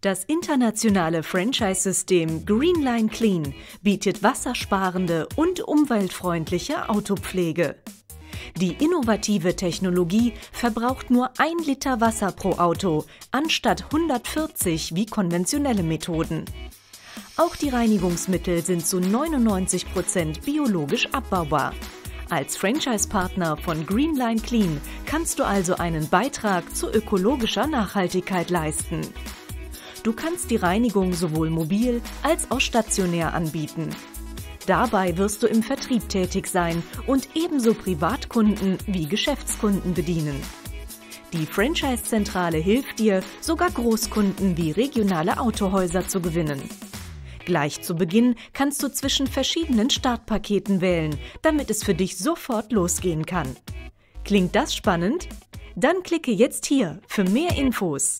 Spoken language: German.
Das internationale Franchise-System Greenline Clean bietet wassersparende und umweltfreundliche Autopflege. Die innovative Technologie verbraucht nur ein Liter Wasser pro Auto, anstatt 140 wie konventionelle Methoden. Auch die Reinigungsmittel sind zu 99 Prozent biologisch abbaubar. Als Franchise-Partner von Greenline Clean kannst du also einen Beitrag zu ökologischer Nachhaltigkeit leisten. Du kannst die Reinigung sowohl mobil als auch stationär anbieten. Dabei wirst du im Vertrieb tätig sein und ebenso Privatkunden wie Geschäftskunden bedienen. Die Franchise-Zentrale hilft dir, sogar Großkunden wie regionale Autohäuser zu gewinnen. Gleich zu Beginn kannst du zwischen verschiedenen Startpaketen wählen, damit es für dich sofort losgehen kann. Klingt das spannend? Dann klicke jetzt hier für mehr Infos.